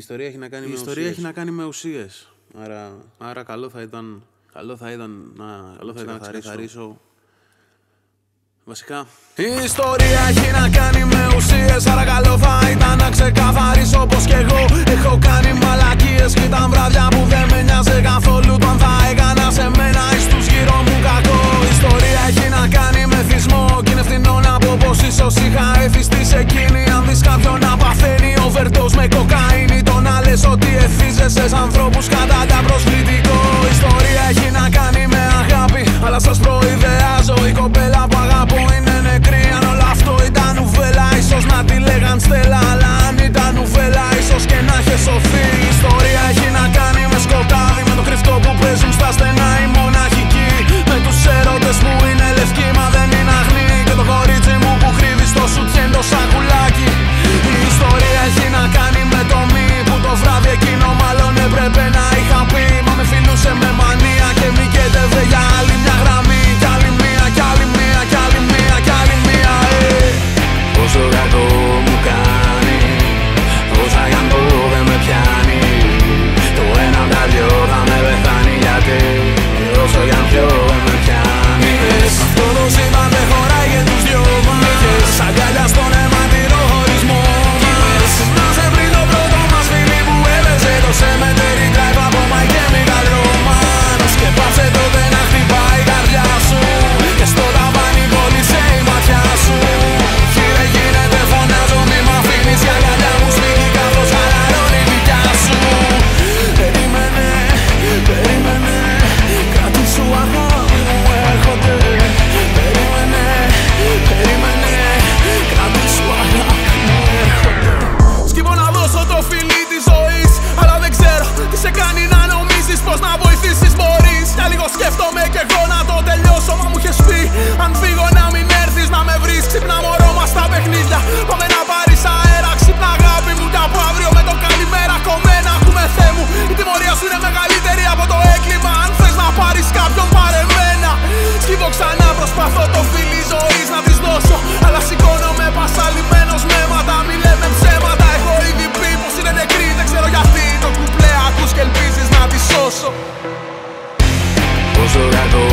ιστορία έχει να κάνει Η με ιστορία ουσίες. έχει να κάνει με ουσίες. Άρα, Άρα καλό θα ήταν, καλό θα ήταν να, καλό θα ήταν να ξεκαθαρίσω. ξεκαθαρίσω. Βασικά, Η ιστορία έχει να κάνει με ουσίες Άρα καλό θα ήταν να ξεκαθαρίσω πως κι εγώ I'm from. so I go